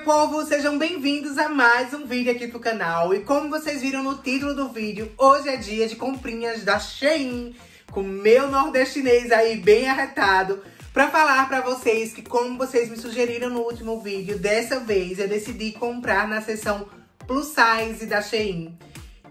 meu povo, sejam bem-vindos a mais um vídeo aqui pro canal. E como vocês viram no título do vídeo, hoje é dia de comprinhas da Shein, com meu nordestinês aí bem arretado, pra falar pra vocês que como vocês me sugeriram no último vídeo, dessa vez eu decidi comprar na seção Plus Size da Shein.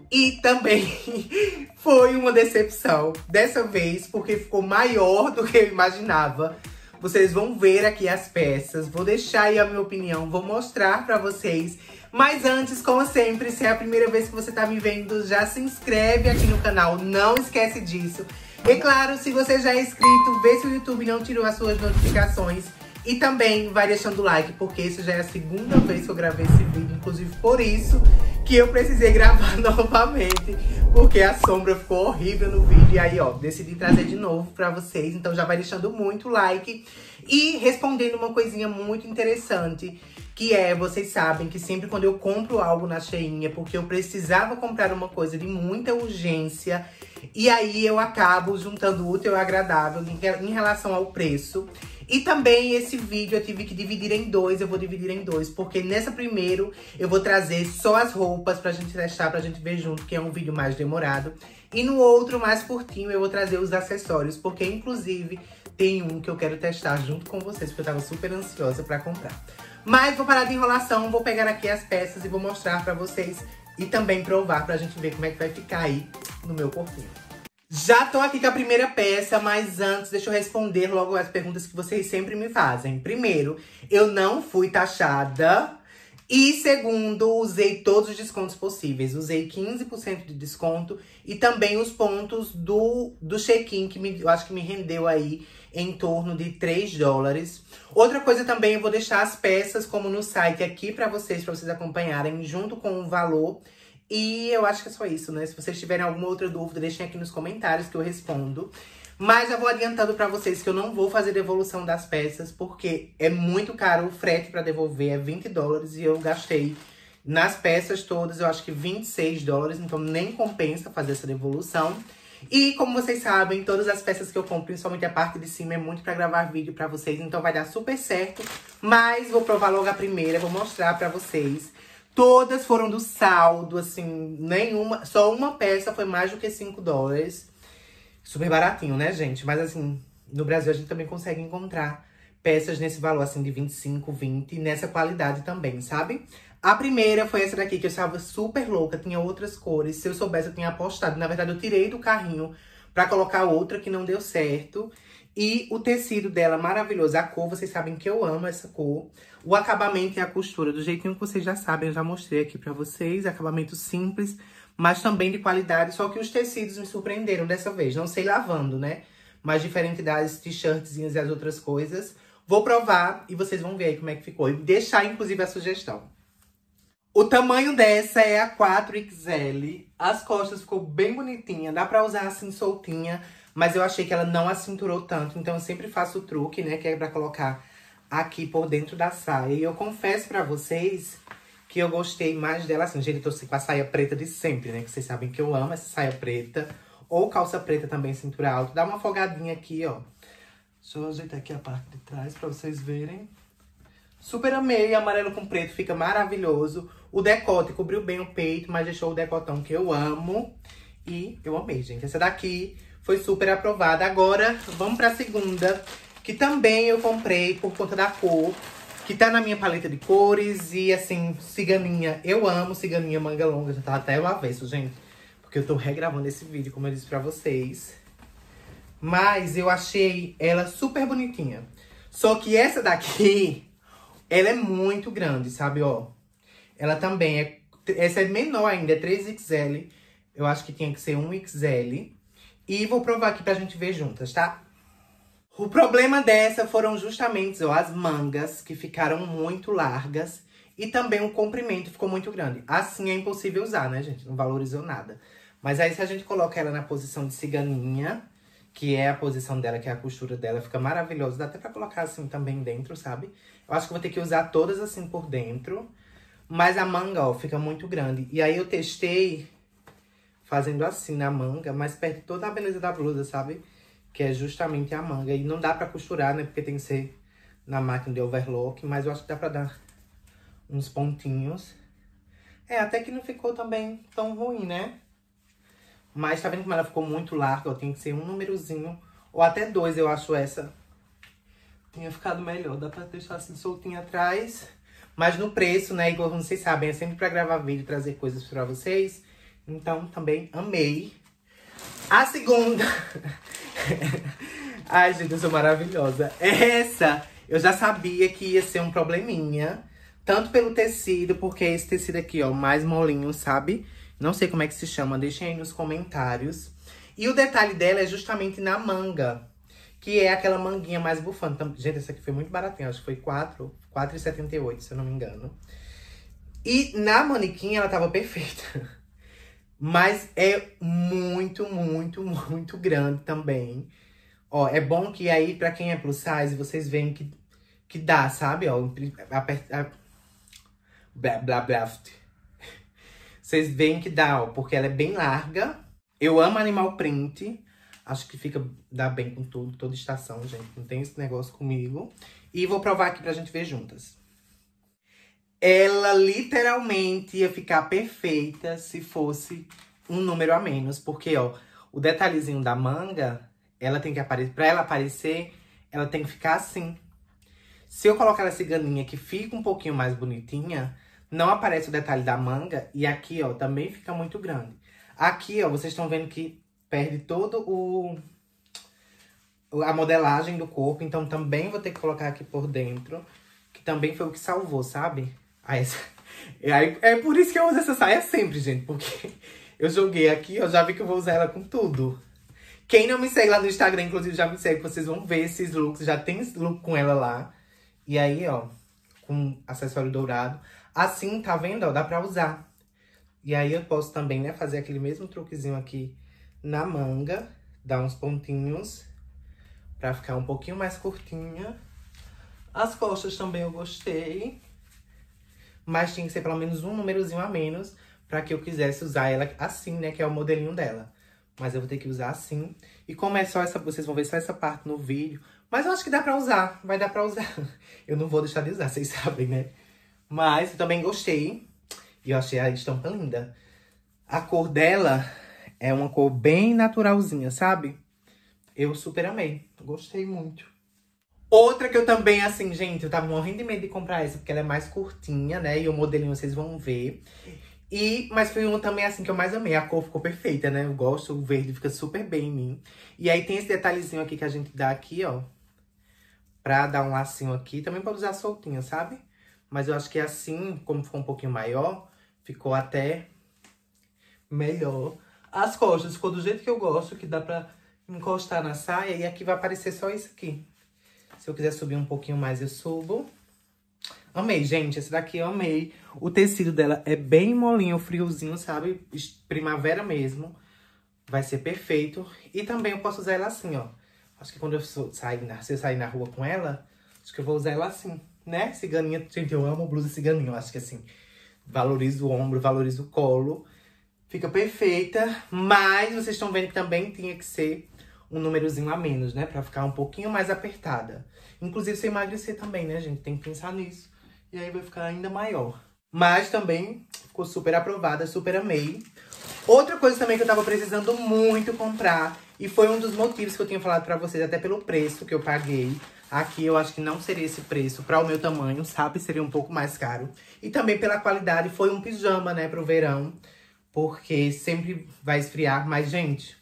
E também foi uma decepção, dessa vez, porque ficou maior do que eu imaginava. Vocês vão ver aqui as peças, vou deixar aí a minha opinião, vou mostrar pra vocês. Mas antes, como sempre, se é a primeira vez que você tá me vendo, já se inscreve aqui no canal, não esquece disso. E claro, se você já é inscrito, vê se o YouTube não tirou as suas notificações. E também vai deixando o like, porque isso já é a segunda vez que eu gravei esse vídeo, inclusive por isso que eu precisei gravar novamente, porque a sombra ficou horrível no vídeo. E aí, ó, decidi trazer de novo pra vocês. Então já vai deixando muito like e respondendo uma coisinha muito interessante. Que é, vocês sabem que sempre quando eu compro algo na Shein é porque eu precisava comprar uma coisa de muita urgência. E aí eu acabo juntando útil e agradável em relação ao preço. E também esse vídeo eu tive que dividir em dois, eu vou dividir em dois, porque nessa primeiro eu vou trazer só as roupas pra gente testar, pra gente ver junto, que é um vídeo mais demorado. E no outro, mais curtinho, eu vou trazer os acessórios, porque inclusive tem um que eu quero testar junto com vocês, porque eu tava super ansiosa pra comprar. Mas vou parar de enrolação, vou pegar aqui as peças e vou mostrar pra vocês e também provar pra gente ver como é que vai ficar aí no meu corpinho. Já tô aqui com a primeira peça, mas antes deixa eu responder logo as perguntas que vocês sempre me fazem. Primeiro, eu não fui taxada. E segundo, usei todos os descontos possíveis. Usei 15% de desconto e também os pontos do, do check-in, que me, eu acho que me rendeu aí em torno de 3 dólares. Outra coisa também, eu vou deixar as peças como no site aqui para vocês, para vocês acompanharem, junto com o valor. E eu acho que é só isso, né? Se vocês tiverem alguma outra dúvida, deixem aqui nos comentários que eu respondo. Mas já vou adiantando pra vocês que eu não vou fazer devolução das peças, porque é muito caro o frete pra devolver, é 20 dólares. E eu gastei nas peças todas, eu acho que 26 dólares, então nem compensa fazer essa devolução. E como vocês sabem, todas as peças que eu compro, principalmente a parte de cima, é muito pra gravar vídeo pra vocês, então vai dar super certo. Mas vou provar logo a primeira, vou mostrar pra vocês. Todas foram do saldo, assim, nenhuma. Só uma peça foi mais do que 5 dólares. Super baratinho, né, gente? Mas assim, no Brasil a gente também consegue encontrar peças nesse valor, assim, de 25, 20, nessa qualidade também, sabe? A primeira foi essa daqui, que eu estava super louca, tinha outras cores. Se eu soubesse, eu tinha apostado. Na verdade, eu tirei do carrinho pra colocar outra que não deu certo. E o tecido dela maravilhoso. A cor, vocês sabem que eu amo essa cor. O acabamento e a costura, do jeitinho que vocês já sabem, eu já mostrei aqui pra vocês. Acabamento simples, mas também de qualidade. Só que os tecidos me surpreenderam dessa vez. Não sei lavando, né? Mas diferente das t-shirtzinhas e as outras coisas. Vou provar e vocês vão ver aí como é que ficou. E deixar, inclusive, a sugestão. O tamanho dessa é a 4XL. As costas ficou bem bonitinha. Dá pra usar assim, soltinha. Mas eu achei que ela não acinturou tanto. Então eu sempre faço o truque, né? Que é pra colocar aqui por dentro da saia. E eu confesso pra vocês que eu gostei mais dela assim. Gente, eu tô com a saia preta de sempre, né? Que vocês sabem que eu amo essa saia preta. Ou calça preta também, cintura alta. Dá uma folgadinha aqui, ó. Deixa eu ajeitar aqui a parte de trás pra vocês verem. Super amei, amarelo com preto, fica maravilhoso. O decote cobriu bem o peito, mas deixou o decotão que eu amo. E eu amei, gente. Essa daqui foi super aprovada. Agora, vamos pra segunda, que também eu comprei por conta da cor, que tá na minha paleta de cores. E assim, ciganinha, eu amo ciganinha manga longa, já tá até o avesso, gente. Porque eu tô regravando esse vídeo, como eu disse pra vocês. Mas eu achei ela super bonitinha. Só que essa daqui, ela é muito grande, sabe, ó. Ela também é... Essa é menor ainda, é 3XL. Eu acho que tinha que ser 1XL. E vou provar aqui pra gente ver juntas, tá? O problema dessa foram justamente ó, as mangas, que ficaram muito largas. E também o comprimento ficou muito grande. Assim é impossível usar, né, gente? Não valorizou nada. Mas aí se a gente coloca ela na posição de ciganinha, que é a posição dela, que é a costura dela, fica maravilhoso. Dá até pra colocar assim também dentro, sabe? Eu acho que vou ter que usar todas assim por dentro. Mas a manga, ó, fica muito grande. E aí eu testei fazendo assim na manga, mas perde toda a beleza da blusa, sabe? Que é justamente a manga. E não dá pra costurar, né? Porque tem que ser na máquina de overlock, mas eu acho que dá pra dar uns pontinhos. É, até que não ficou também tão ruim, né? Mas tá vendo como ela ficou muito larga? Tem que ser um númerozinho, ou até dois, eu acho essa. Tinha ficado melhor, dá pra deixar assim soltinho atrás. Mas no preço, né, igual vocês sabem, é sempre pra gravar vídeo, trazer coisas pra vocês. Então, também amei. A segunda... Ai, gente, eu sou maravilhosa. Essa, eu já sabia que ia ser um probleminha. Tanto pelo tecido, porque esse tecido aqui, ó, mais molinho, sabe? Não sei como é que se chama, deixem aí nos comentários. E o detalhe dela é justamente na manga. Que é aquela manguinha mais bufante. Gente, essa aqui foi muito baratinha. Acho que foi 4, 4,78, se eu não me engano. E na manequim ela tava perfeita. Mas é muito, muito, muito grande também. Ó, é bom que aí, pra quem é plus size, vocês veem que, que dá, sabe? Ó, aperta... Blá, blá, blá. Vocês veem que dá, ó, porque ela é bem larga. Eu amo animal print. Acho que fica, dá bem com tudo, toda estação, gente. Não tem esse negócio comigo. E vou provar aqui pra gente ver juntas. Ela literalmente ia ficar perfeita se fosse um número a menos. Porque, ó, o detalhezinho da manga, ela tem que aparecer. Pra ela aparecer, ela tem que ficar assim. Se eu colocar essa ciganinha que fica um pouquinho mais bonitinha, não aparece o detalhe da manga. E aqui, ó, também fica muito grande. Aqui, ó, vocês estão vendo que perde todo o a modelagem do corpo, então também vou ter que colocar aqui por dentro, que também foi o que salvou, sabe? Aí, é, é por isso que eu uso essa saia sempre, gente, porque eu joguei aqui, eu já vi que eu vou usar ela com tudo. Quem não me segue lá no Instagram, inclusive, já me segue, vocês vão ver esses looks, já tem look com ela lá. E aí, ó, com acessório dourado. Assim, tá vendo, ó, dá pra usar. E aí eu posso também, né, fazer aquele mesmo truquezinho aqui na manga, dar uns pontinhos pra ficar um pouquinho mais curtinha. As costas também eu gostei. Mas tinha que ser pelo menos um númerozinho a menos pra que eu quisesse usar ela assim, né, que é o modelinho dela. Mas eu vou ter que usar assim. E como é só essa, vocês vão ver só essa parte no vídeo. Mas eu acho que dá pra usar, vai dar pra usar. Eu não vou deixar de usar, vocês sabem, né? Mas eu também gostei. E eu achei a estampa linda. A cor dela é uma cor bem naturalzinha, sabe? Eu super amei. Gostei muito. Outra que eu também, assim, gente, eu tava morrendo de medo de comprar essa, porque ela é mais curtinha, né? E o modelinho vocês vão ver. E, mas foi uma também, assim, que eu mais amei. A cor ficou perfeita, né? Eu gosto, o verde fica super bem em mim. E aí tem esse detalhezinho aqui que a gente dá aqui, ó. Pra dar um lacinho aqui. Também pode usar soltinho, sabe? Mas eu acho que assim, como ficou um pouquinho maior, ficou até melhor. As costas ficou do jeito que eu gosto, que dá pra encostar na saia. E aqui vai aparecer só isso aqui. Se eu quiser subir um pouquinho mais, eu subo. Amei, gente. Esse daqui eu amei. O tecido dela é bem molinho, friozinho, sabe? Primavera mesmo. Vai ser perfeito. E também eu posso usar ela assim, ó. Acho que quando eu sair na, se eu sair na rua com ela, acho que eu vou usar ela assim, né? Ciganinha. Gente, eu amo blusa ciganinha. Eu acho que assim, valoriza o ombro, valoriza o colo. Fica perfeita. Mas vocês estão vendo que também tinha que ser um númerozinho a menos, né? Pra ficar um pouquinho mais apertada. Inclusive, se emagrecer também, né, gente? Tem que pensar nisso. E aí vai ficar ainda maior. Mas também ficou super aprovada, super amei. Outra coisa também que eu tava precisando muito comprar. E foi um dos motivos que eu tinha falado pra vocês, até pelo preço que eu paguei. Aqui eu acho que não seria esse preço para o meu tamanho, sabe? Seria um pouco mais caro. E também pela qualidade, foi um pijama, né, pro verão. Porque sempre vai esfriar. Mas, gente,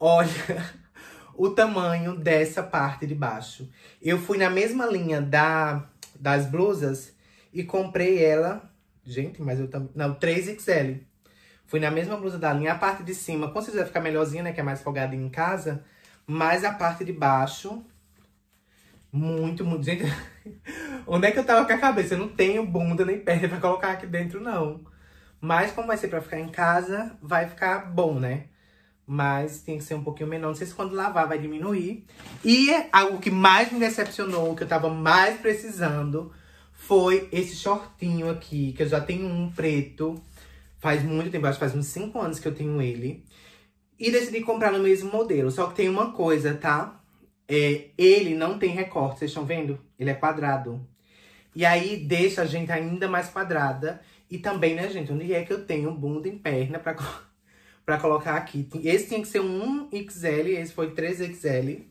Olha o tamanho dessa parte de baixo. Eu fui na mesma linha da, das blusas e comprei ela. Gente, mas eu também. Não, 3XL. Fui na mesma blusa da linha. A parte de cima, com certeza vai ficar melhorzinha, né? Que é mais folgadinha em casa. Mas a parte de baixo. Muito, muito. Gente, onde é que eu tava com a cabeça? Eu não tenho bunda nem perna pra colocar aqui dentro, não. Mas como vai ser pra ficar em casa, vai ficar bom, né? Mas tem que ser um pouquinho menor. Não sei se quando lavar vai diminuir. E algo que mais me decepcionou, que eu tava mais precisando, foi esse shortinho aqui, que eu já tenho um preto. Faz muito tempo, acho que faz uns 5 anos que eu tenho ele. E decidi comprar no mesmo modelo. Só que tem uma coisa, tá? É, ele não tem recorte, vocês estão vendo? Ele é quadrado. E aí deixa a gente ainda mais quadrada. E também, né, gente, onde é que eu tenho bunda em perna pra, pra colocar aqui. Esse tinha que ser um XL, esse foi 3XL.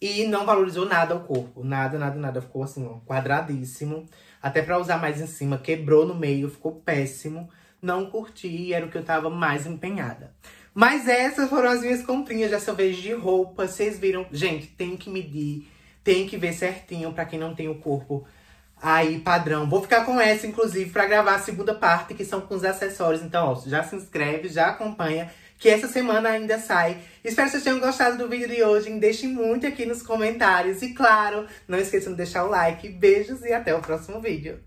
E não valorizou nada o corpo. Nada, nada, nada. Ficou assim, ó, quadradíssimo. Até pra usar mais em cima, quebrou no meio, ficou péssimo. Não curti, era o que eu tava mais empenhada. Mas essas foram as minhas comprinhas dessa vez de roupa. Vocês viram? Gente, tem que medir, tem que ver certinho pra quem não tem o corpo aí padrão. Vou ficar com essa, inclusive, pra gravar a segunda parte, que são com os acessórios. Então, ó, já se inscreve, já acompanha, que essa semana ainda sai. Espero que vocês tenham gostado do vídeo de hoje. Deixem muito aqui nos comentários. E claro, não esqueçam de deixar o like. Beijos e até o próximo vídeo.